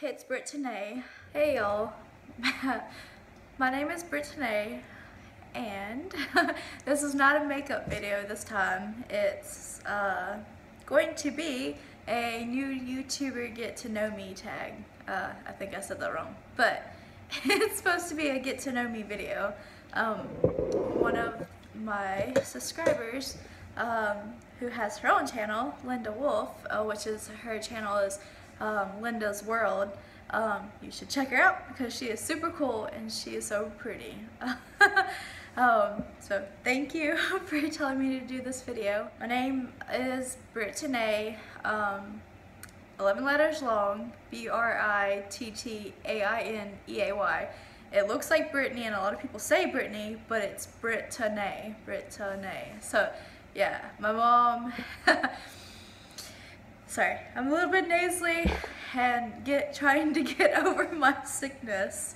it's Brittany. Hey y'all. My name is Brittany and this is not a makeup video this time. It's uh, going to be a new YouTuber get to know me tag. Uh, I think I said that wrong. But it's supposed to be a get to know me video. Um, one of my subscribers um, who has her own channel, Linda Wolf, uh, which is her channel is um, Linda's World. Um, you should check her out because she is super cool and she is so pretty. um, so thank you for telling me to do this video. My name is Brittany, um, 11 letters long, B-R-I-T-T-A-I-N-E-A-Y. It looks like Brittany and a lot of people say Brittany, but it's Brittany, Brittany. So yeah, my mom, sorry, I'm a little bit nasally and get trying to get over my sickness.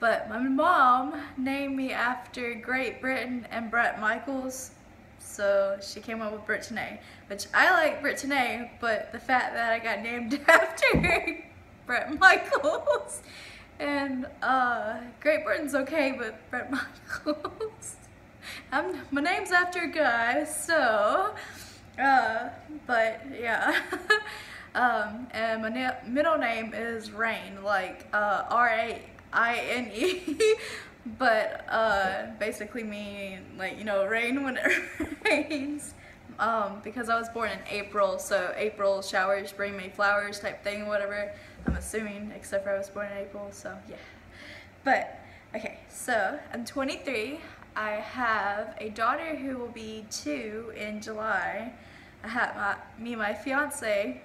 But my mom named me after Great Britain and Bret Michaels, so she came up with Brittany, which I like Brittany, but the fact that I got named after Bret Michaels and uh, Great Britain's okay, but Bret Michaels, I'm, my name's after a guy, so, uh, but yeah. Um, and my middle name is Rain, like uh, R-A-I-N-E, but uh, basically mean like, you know, rain when it rains. Um, because I was born in April, so April showers bring me flowers type thing, whatever. I'm assuming, except for I was born in April, so yeah. But, okay, so I'm 23. I have a daughter who will be two in July. I have my, me and my fiance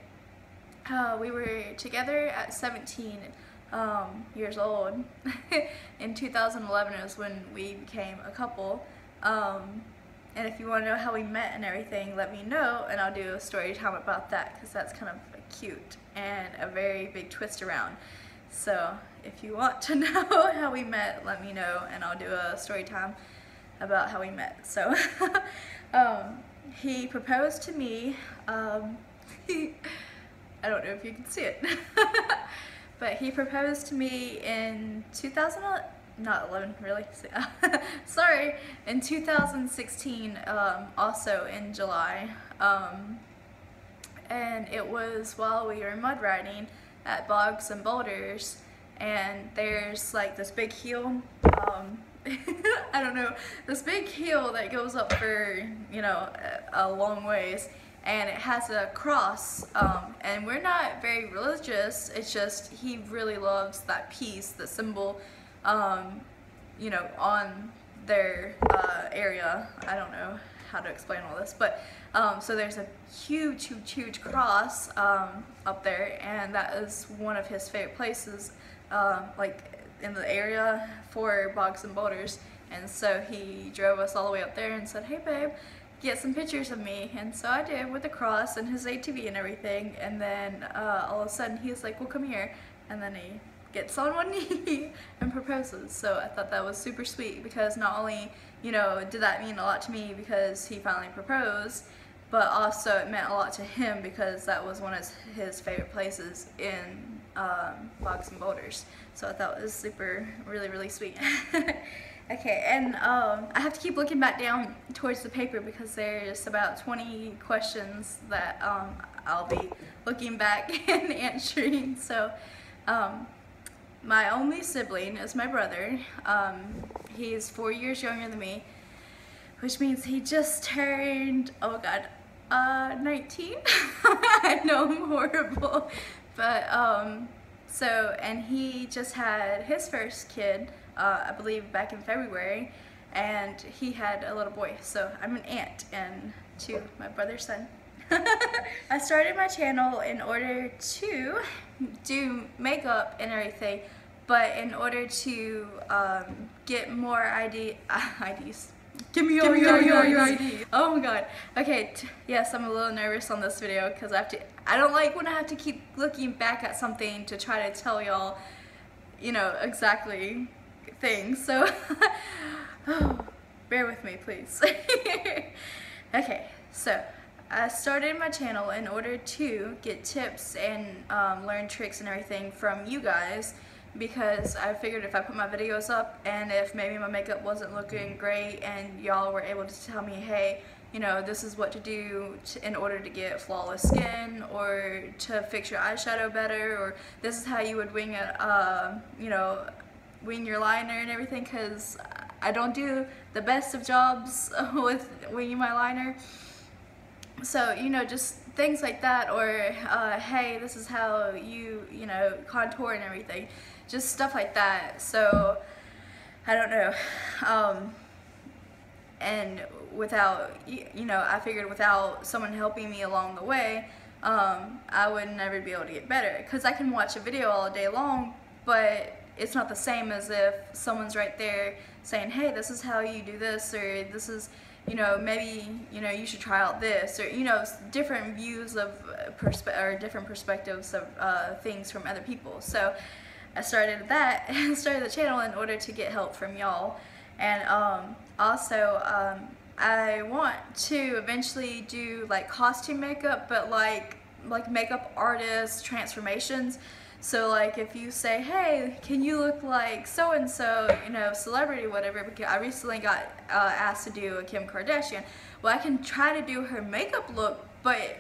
uh, we were together at 17 um, years old. in 2011 is when we became a couple. Um, and if you want to know how we met and everything, let me know and I'll do a story time about that because that's kind of cute and a very big twist around. So if you want to know how we met, let me know and I'll do a story time about how we met. So um, he proposed to me. Um, I don't know if you can see it. but he proposed to me in 2000, not 11 really, sorry, in 2016, um, also in July. Um, and it was while we were mud riding at Bogs and Boulders and there's like this big hill um, I don't know. This big hill that goes up for you know a, long ways and it has a cross um, and we're not very religious. It's just he really loves that piece the symbol um, you know on their uh, area. I don't know how to explain all this but um, so there's a huge huge huge cross um, up there and that is one of his favorite places uh, like in the area for bogs and boulders. And so he drove us all the way up there and said hey babe get some pictures of me. And so I did with the cross and his ATV and everything. And then uh, all of a sudden he was like well come here. And then he gets on one knee and proposes. So I thought that was super sweet because not only you know did that mean a lot to me because he finally proposed but also it meant a lot to him because that was one of his favorite places in um, Bogs and Boulders so I thought it was super really really sweet Okay, and um, I have to keep looking back down towards the paper because there's about 20 questions that um, I'll be looking back and answering. So, um, my only sibling is my brother. Um, he's four years younger than me, which means he just turned, oh god, uh, 19? I know I'm horrible, but, um, so, and he just had his first kid, uh, I believe back in February, and he had a little boy. So I'm an aunt and to my brother's son. I started my channel in order to do makeup and everything, but in order to um, get more ID, uh, IDs. Give me your, your, your, your ID. Oh my god. Okay, yes, I'm a little nervous on this video because I have to, I don't like when I have to keep looking back at something to try to tell y'all, you know, exactly things. So oh, bear with me, please. okay, so I started my channel in order to get tips and um, learn tricks and everything from you guys because I figured if I put my videos up and if maybe my makeup wasn't looking great and y'all were able to tell me, hey, you know, this is what to do to, in order to get flawless skin or to fix your eyeshadow better or this is how you would wing it, uh, you know, wing your liner and everything because I don't do the best of jobs with winging my liner. So, you know, just things like that or uh, hey, this is how you, you know, contour and everything. Just stuff like that. So, I don't know. Um, and without, you know, I figured without someone helping me along the way, um, I would never be able to get better. Because I can watch a video all day long, but it's not the same as if someone's right there saying, hey, this is how you do this, or this is, you know, maybe, you know, you should try out this, or, you know, different views of, uh, perspe or different perspectives of uh, things from other people. So I started that, and started the channel in order to get help from y'all. And um, also, um, I want to eventually do like costume makeup, but like like makeup artist transformations. So like if you say, hey, can you look like so-and-so, you know, celebrity, whatever, because I recently got uh, asked to do a Kim Kardashian. Well, I can try to do her makeup look, but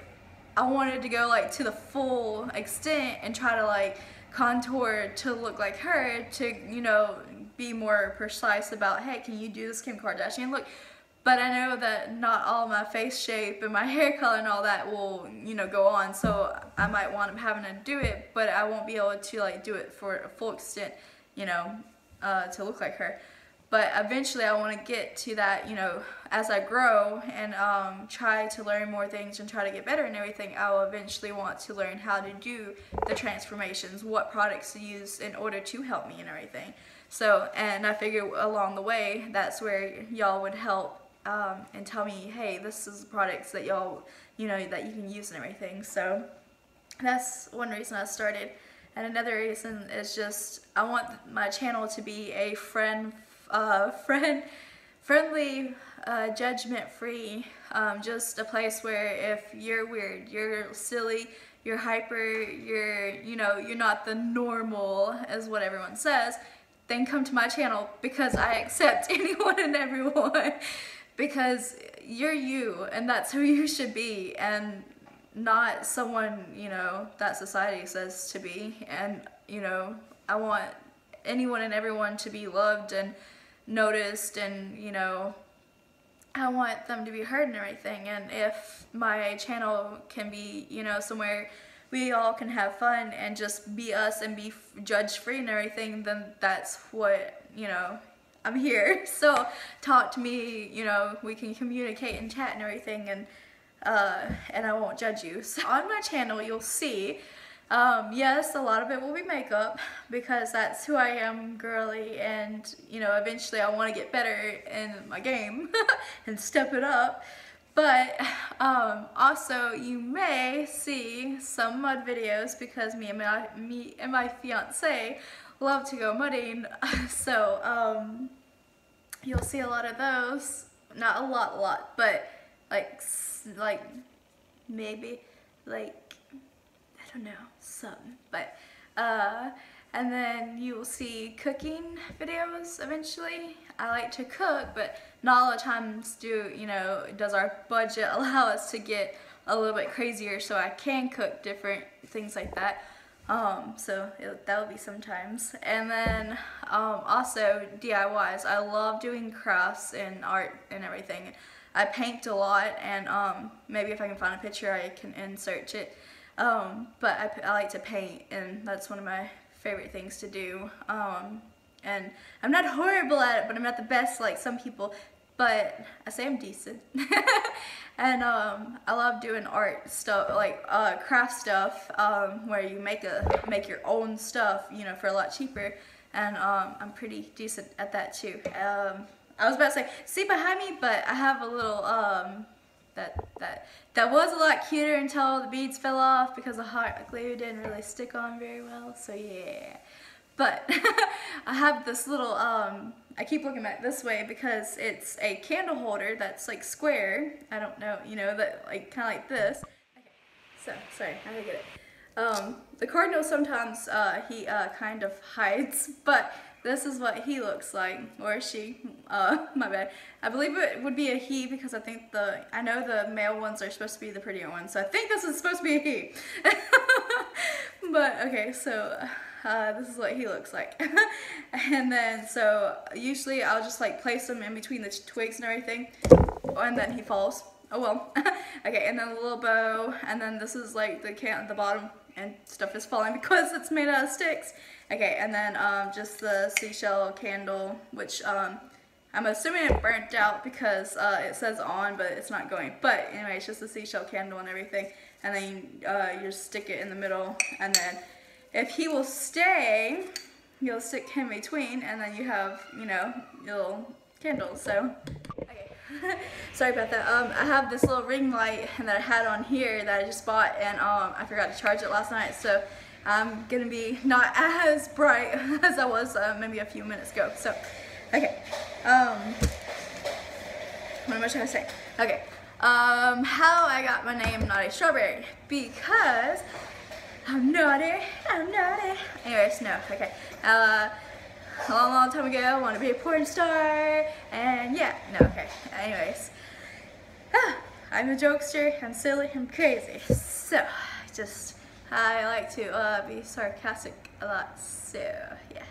I wanted to go like to the full extent and try to like contour to look like her to, you know, be more precise about, hey, can you do this Kim Kardashian look? But I know that not all my face shape and my hair color and all that will, you know, go on. So I might want to having to do it, but I won't be able to like do it for a full extent, you know, uh, to look like her. But eventually I want to get to that, you know, as I grow and um, try to learn more things and try to get better and everything, I will eventually want to learn how to do the transformations, what products to use in order to help me and everything. So, and I figured along the way, that's where y'all would help um, and tell me, hey, this is the products that y'all, you know, that you can use and everything. So that's one reason I started. And another reason is just I want my channel to be a friend, uh, friend, friendly, uh, judgment-free, um, just a place where if you're weird, you're silly, you're hyper, you're, you know, you're not the normal, as what everyone says, then come to my channel because I accept anyone and everyone. Because you're you and that's who you should be and not someone you know that society says to be. And you know I want anyone and everyone to be loved and noticed and you know I want them to be heard and everything. And if my channel can be you know somewhere we all can have fun and just be us and be judge free and everything then that's what you know I'm here. So talk to me, you know, we can communicate and chat and everything and uh, and I won't judge you. So on my channel you'll see, um, yes, a lot of it will be makeup because that's who I am, girly, and you know, eventually I want to get better in my game and step it up. But um, also you may see some mud videos because me and my, me and my fiance love to go mudding. So um, you'll see a lot of those. Not a lot, a lot, but like, like maybe like, I don't know, some. But, uh, and then you will see cooking videos eventually. I like to cook, but not all the times do, you know, does our budget allow us to get a little bit crazier so I can cook different things like that. Um, so it, that'll be sometimes. And then um, also DIYs. I love doing crafts and art and everything. I paint a lot and um, maybe if I can find a picture I can insert it. Um, but I, I, like to paint and that's one of my favorite things to do. Um, and I'm not horrible at it, but I'm not the best like some people but I say I'm decent. and um, I love doing art stuff, like uh, craft stuff, um, where you make a make your own stuff, you know, for a lot cheaper. And um, I'm pretty decent at that too. Um, I was about to say, see behind me, but I have a little um, that that that was a lot cuter until the beads fell off because the hot glue didn't really stick on very well. So yeah. But I have this little um, I keep looking at this way because it's a candle holder that's like square. I don't know, you know, that like kind of like this. Okay, so sorry, I gotta get it. Um, the cardinal sometimes uh, he uh, kind of hides, but this is what he looks like, or she, uh, my bad. I believe it would be a he because I think the, I know the male ones are supposed to be the prettier ones, so I think this is supposed to be a he. but okay, so uh, this is what he looks like. and then, so usually I'll just like place him in between the twigs and everything, and then he falls. Oh well. okay, and then a little bow, and then this is like the can at the bottom, and stuff is falling because it's made out of sticks. Okay, and then um, just the seashell candle, which um, I'm assuming it burnt out because uh, it says on, but it's not going. But anyway, it's just a seashell candle and everything. And then uh, you stick it in the middle. And then if he will stay, you'll stick him between. And then you have, you know, your little candles. So, okay. Sorry about that. Um, I have this little ring light that I had on here that I just bought. And um, I forgot to charge it last night. So I'm gonna be not as bright as I was uh, maybe a few minutes ago. So, okay. Um, what am I trying to say? Okay. Um, how I got my name Naughty Strawberry because I'm naughty. I'm naughty. Anyways, no. Okay. Uh, a long, long time ago, I wanted to be a porn star, and yeah, no. Okay. Anyways, ah, I'm a jokester. I'm silly. I'm crazy. So, just I like to uh, be sarcastic a lot, so yeah.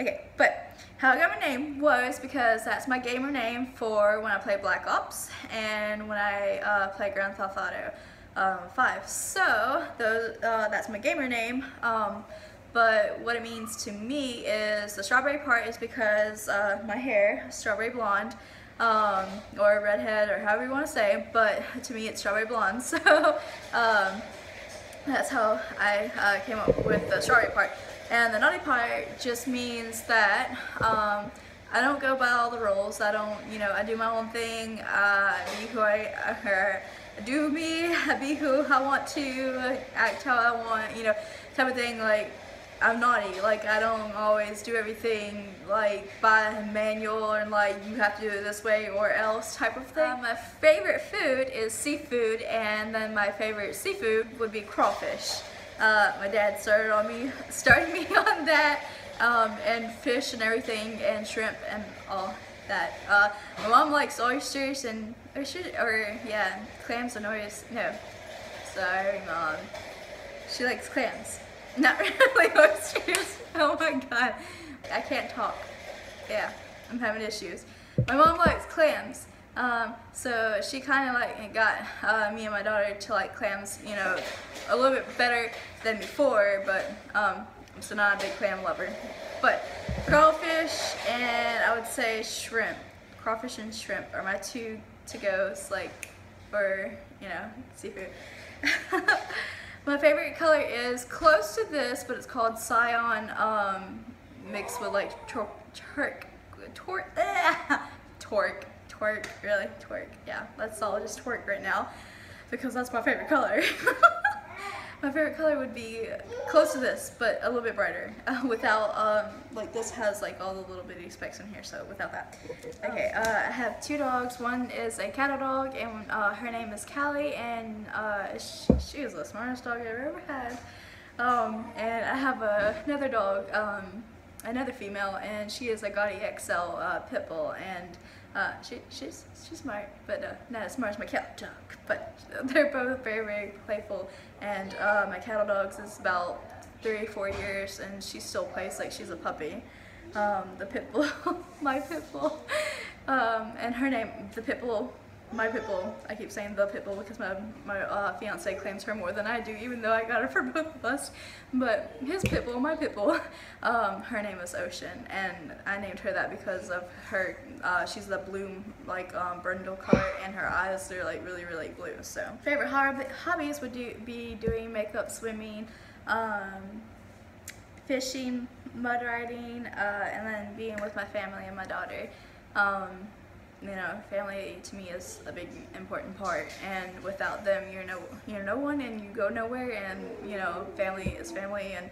Okay, but how I got my name was because that's my gamer name for when I play Black Ops and when I uh, play Grand Theft Auto um, 5. So those, uh, that's my gamer name. Um, but what it means to me is the strawberry part is because uh, my hair, strawberry blonde, um, or redhead, or however you want to say, but to me it's strawberry blonde. So um, that's how I uh, came up with the strawberry part. And the naughty part just means that um, I don't go by all the rules. I don't, you know, I do my own thing. Uh, be who I, or do me, be who I want to, act how I want, you know, type of thing. Like, I'm naughty. Like I don't always do everything like by manual and like you have to do it this way or else type of thing. Uh, my favorite food is seafood and then my favorite seafood would be crawfish. Uh, my dad started on me, started me on that um, and fish and everything and shrimp and all that. Uh, my mom likes oysters and or or yeah clams and oysters. No, sorry mom. She likes clams. Not really oysters. Oh my god. I can't talk. Yeah, I'm having issues. My mom likes clams. Um, so she kind of like got uh, me and my daughter to like clams, you know, a little bit better than before, but um, I'm still not a big clam lover. But crawfish and I would say shrimp. Crawfish and shrimp are my two to-goes, like, or, you know, seafood. My favorite color is close to this, but it's called Cyan um, mixed with like torque, torque, torque, torque, torque, really, torque. Yeah, let's all just twerk right now because that's my favorite color. My favorite color would be close to this, but a little bit brighter. Uh, without, um, like this has like all the little bitty specks in here, so without that. Okay, uh, I have two dogs. One is a cattle dog, and uh, her name is Callie, and uh, she, she, is the smartest dog I've ever had. Um, and I have another dog, um, another female, and she is a Gotti XL uh, pit bull, and uh, she, she's she's smart, but uh, not as smart as my cat dog. But they're both very very playful, and uh, my cattle dog's is about three four years, and she still plays like she's a puppy. Um, the pit bull, my pit bull, um, and her name, the pit bull my pit bull. I keep saying the pit bull because my, my uh, fiance claims her more than I do, even though I got her for both of us. But his pit bull, my pit bull, um, her name is Ocean, and I named her that because of her, uh, she's the blue, like, um, brindle color, and her eyes are, like, really, really blue, so. Favorite hobbies would do, be doing makeup, swimming, um, fishing, mud riding, uh, and then being with my family and my daughter. Um, you know, family to me is a big important part, and without them, you're no you're no one, and you go nowhere. And you know, family is family, and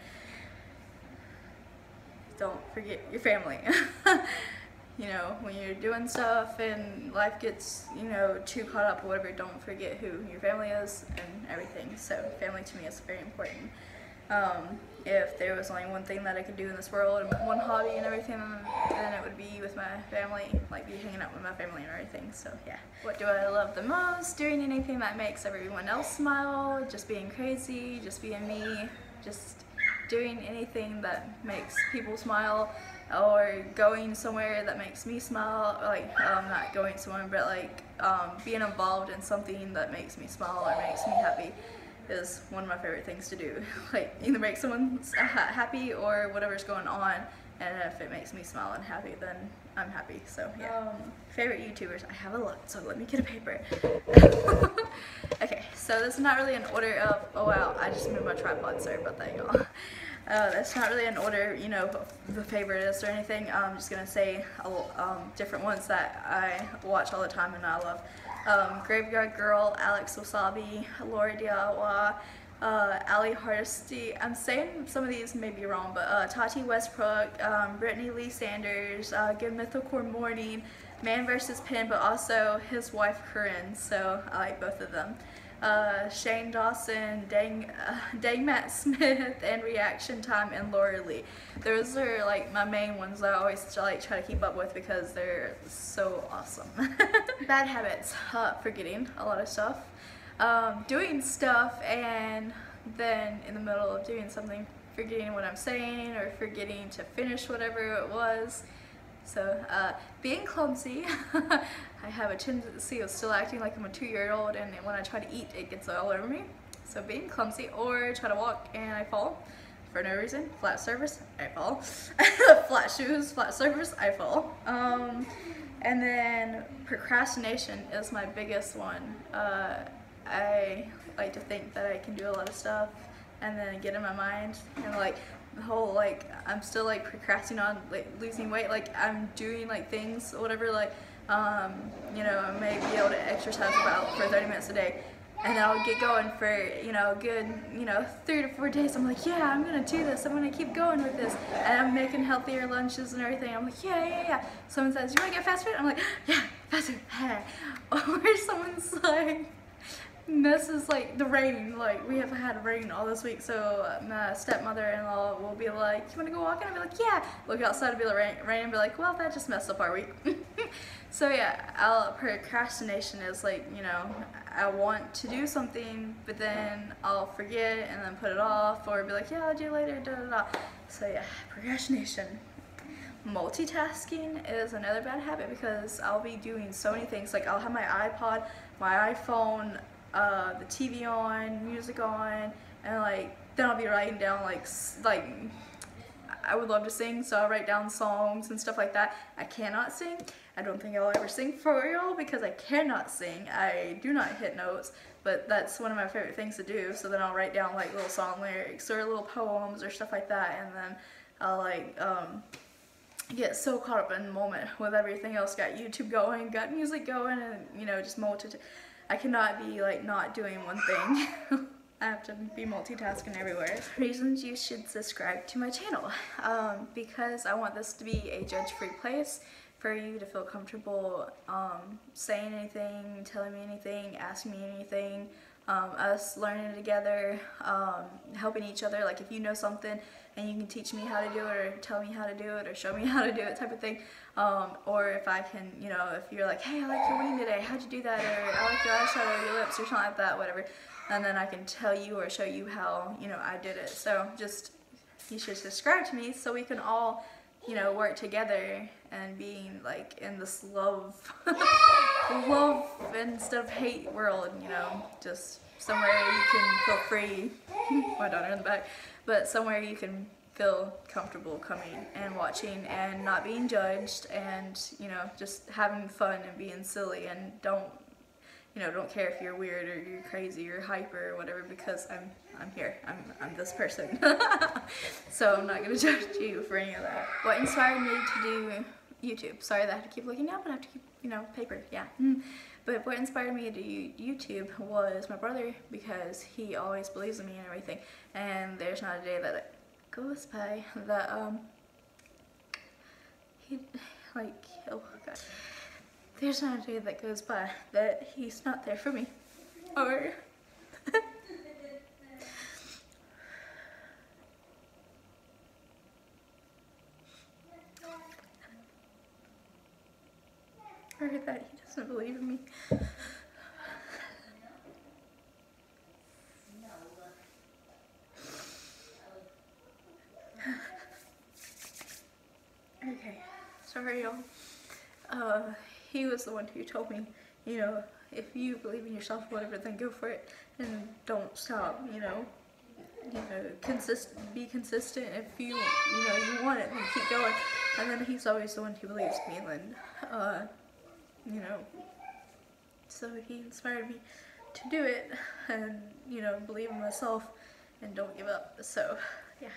don't forget your family. you know, when you're doing stuff and life gets, you know, too caught up or whatever, don't forget who your family is and everything. So family to me is very important. Um, if there was only one thing that I could do in this world and one hobby and everything, then it would be with my family, like be hanging out with my family and everything. So yeah. What do I love the most? Doing anything that makes everyone else smile, just being crazy, just being me, just doing anything that makes people smile or going somewhere that makes me smile like um, not going somewhere but like um, being involved in something that makes me smile or makes me happy is one of my favorite things to do. Like either make someone happy or whatever's going on and if it makes me smile and happy then I'm happy. So yeah. Um, favorite YouTubers I have a lot so let me get a paper. Okay so this is not really an order of oh wow I just moved my tripod sorry about that y'all. Uh, that's not really an order, you know, the favorite is or anything. I'm just going to say um, different ones that I watch all the time and I love. Um, Graveyard Girl, Alex Wasabi, Laura Diawa, uh, Ali Hardesty. I'm saying some of these may be wrong, but uh, Tati Westbrook, um, Brittany Lee Sanders, uh, Good Mythical Morning, Man vs. Pin, but also his wife Corinne, so I like both of them uh, Shane Dawson, Dang, uh, Dang Matt Smith, and Reaction Time, and Laura Lee. Those are like my main ones I always like try to keep up with because they're so awesome. Bad habits, uh, forgetting a lot of stuff, um, doing stuff, and then in the middle of doing something, forgetting what I'm saying or forgetting to finish whatever it was. So uh, being clumsy, I have a tendency of still acting like I'm a two-year-old and when I try to eat it gets all over me. So being clumsy or try to walk and I fall for no reason. Flat surface, I fall. flat shoes, flat surface, I fall. Um, and then procrastination is my biggest one. Uh, I like to think that I can do a lot of stuff and then get in my mind and like whole like I'm still like procrastinating on like losing weight like I'm doing like things whatever like um, you know I may be able to exercise about for 30 minutes a day and then I'll get going for you know good you know three to four days. I'm like yeah I'm gonna do this. I'm gonna keep going with this. And I'm making healthier lunches and everything. I'm like yeah yeah yeah. Someone says you wanna get fast food? I'm like yeah fast food. Or someone's like this is like the rain like we have had rain all this week so uh, my stepmother-in-law will be like you want to go walking I'll be like yeah. Look outside and be like rain, rain and be like well that just messed up our week. So yeah I'll, procrastination is like you know I want to do something but then I'll forget and then put it off or be like yeah I'll do it later da, da, da. so yeah procrastination. Multitasking is another bad habit because I'll be doing so many things. Like I'll have my iPod my iPhone uh, the TV on, music on, and like then I'll be writing down like like I would love to sing, so I'll write down songs and stuff like that. I cannot sing. I don't think I'll ever sing for y'all because I cannot sing. I do not hit notes, but that's one of my favorite things to do. So then I'll write down like little song lyrics or little poems or stuff like that, and then I'll like um, get so caught up in the moment with everything else. Got YouTube going, got music going, and you know just multi I cannot be like not doing one thing. I have to be multitasking everywhere. Reasons you should subscribe to my channel. Um, because I want this to be a judge-free place for you to feel comfortable um, saying anything, telling me anything, asking me anything, um, us learning together, um, helping each other. Like if you know something and you can teach me how to do it or tell me how to do it or show me how to do it type of thing. Um, or if I can, you know, if you're like, hey, I like your wing today, how'd you do that? Or I like your eyeshadow or your lips or something like that, whatever. And then I can tell you or show you how, you know, I did it. So just, you should subscribe to me so we can all, you know, work together and being like in this love, love instead of hate world, you know, just somewhere you can feel free, my daughter in the back, but somewhere you can feel comfortable coming and watching and not being judged and, you know, just having fun and being silly and don't, you know, don't care if you're weird or you're crazy or hyper or whatever because I'm, I'm here. I'm, I'm this person. so I'm not going to judge you for any of that. What inspired me to do YouTube? Sorry that I have to keep looking up and I have to keep, you know, paper. Yeah. Mm. But what inspired me to YouTube was my brother because he always believes in me and everything. And there's not a day that goes by that um he Like, oh god. There's not a day that goes by that he's not there for me. Or or that he doesn't believe in me. okay, sorry y'all. Uh, he was the one who told me, you know, if you believe in yourself, whatever, then go for it and don't stop, you know. You know, consist, be consistent. If you, you know, you want it, then keep going. And then he's always the one who believes me, and uh, you know, so he inspired me to do it and, you know, believe in myself and don't give up. So, yeah,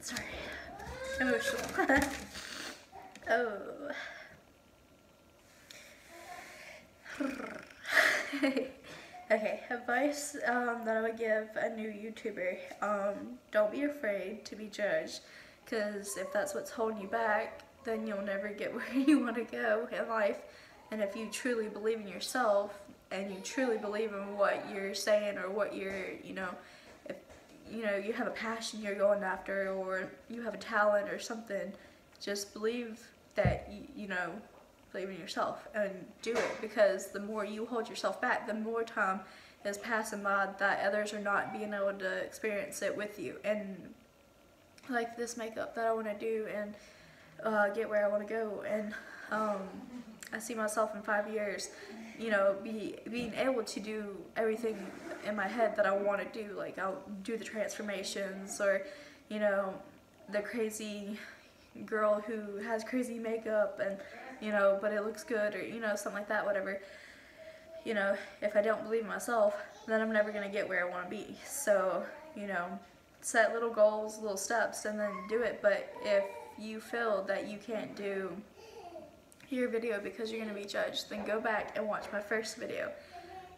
sorry, emotional. oh. okay, advice um, that I would give a new YouTuber. Um, don't be afraid to be judged because if that's what's holding you back, then you'll never get where you want to go in life. And if you truly believe in yourself and you truly believe in what you're saying or what you're, you know, if you know you have a passion you're going after or you have a talent or something, just believe that you, know believe in yourself and do it because the more you hold yourself back, the more time is passing by that others are not being able to experience it with you. And like this makeup that I want to do and uh, get where I want to go. And um, I see myself in five years, you know, be being able to do everything in my head that I want to do. Like I'll do the transformations or, you know, the crazy girl who has crazy makeup and you know, but it looks good or, you know, something like that, whatever. You know, if I don't believe myself, then I'm never going to get where I want to be. So, you know, set little goals, little steps, and then do it. But if you feel that you can't do your video because you're going to be judged, then go back and watch my first video.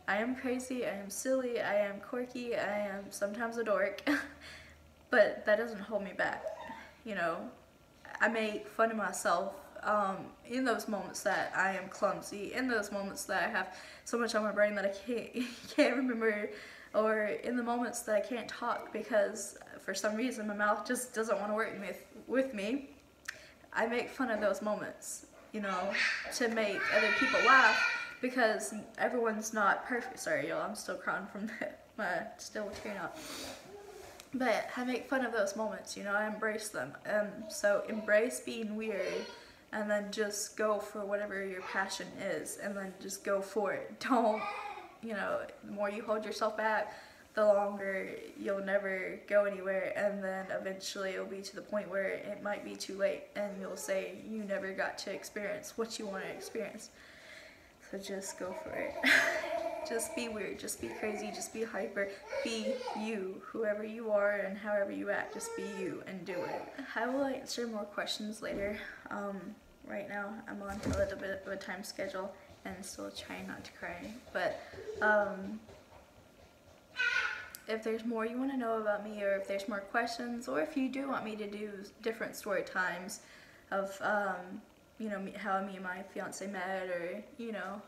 I am crazy, I am silly, I am quirky, I am sometimes a dork, but that doesn't hold me back. You know, I make fun of myself um, in those moments that I am clumsy, in those moments that I have so much on my brain that I can't, can't remember, or in the moments that I can't talk because for some reason my mouth just doesn't want to work with, with me, I make fun of those moments, you know, to make other people laugh because everyone's not perfect. Sorry, y'all, I'm still crying from that. My still tearing up. But I make fun of those moments, you know, I embrace them. Um, so embrace being weird and then just go for whatever your passion is and then just go for it. Don't, you know, the more you hold yourself back, the longer you'll never go anywhere and then eventually it'll be to the point where it might be too late and you'll say you never got to experience what you want to experience. So just go for it. just be weird, just be crazy, just be hyper, be you, whoever you are and however you act, just be you and do it. I will answer more questions later. Um, right now I'm on a little bit of a time schedule and still trying not to cry. But um, if there's more you want to know about me or if there's more questions or if you do want me to do different story times of um, you know how me and my fiance met or you know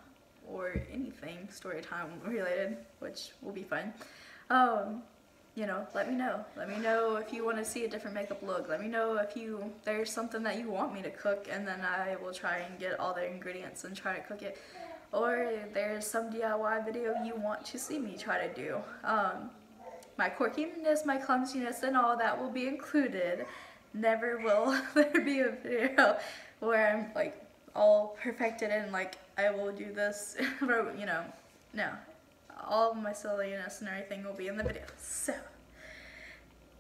or anything story time related which will be fun um, you know, let me know. Let me know if you want to see a different makeup look. Let me know if you there's something that you want me to cook and then I will try and get all the ingredients and try to cook it. Or there's some DIY video you want to see me try to do. Um, my quirkiness, my clumsiness, and all that will be included. Never will there be a video where I'm like all perfected and like I will do this, you know, no all of my silliness and everything will be in the video. So,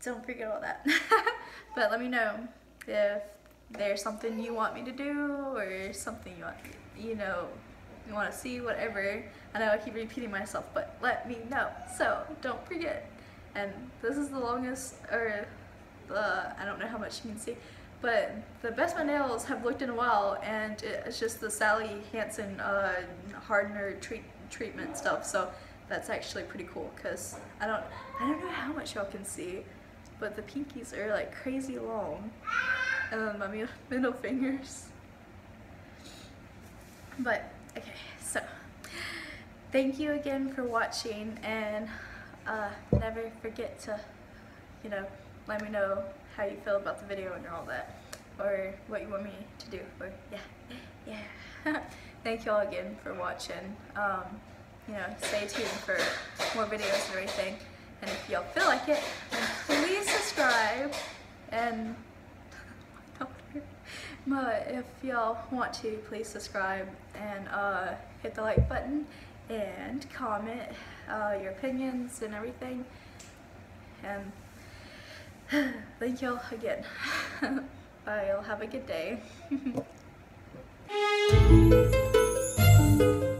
don't forget all that. but let me know if there's something you want me to do or something you want, you know, you want to see, whatever. I know I keep repeating myself, but let me know. So, don't forget. And this is the longest, or the, I don't know how much you can see, but the best my nails have looked in a while, and it's just the Sally Hansen uh, hardener treat, treatment stuff. So that's actually pretty cool because I don't I don't know how much y'all can see but the pinkies are like crazy long and then my middle fingers But okay, so thank you again for watching and uh, never forget to, you know, let me know how you feel about the video and all that or what you want me to do or yeah yeah. Thank you all again for watching. Um, you know stay tuned for more videos and everything. And if y'all feel like it please subscribe and but if y'all want to please subscribe and uh, hit the like button and comment uh, your opinions and everything. And thank y'all again. Bye, y'all have a good day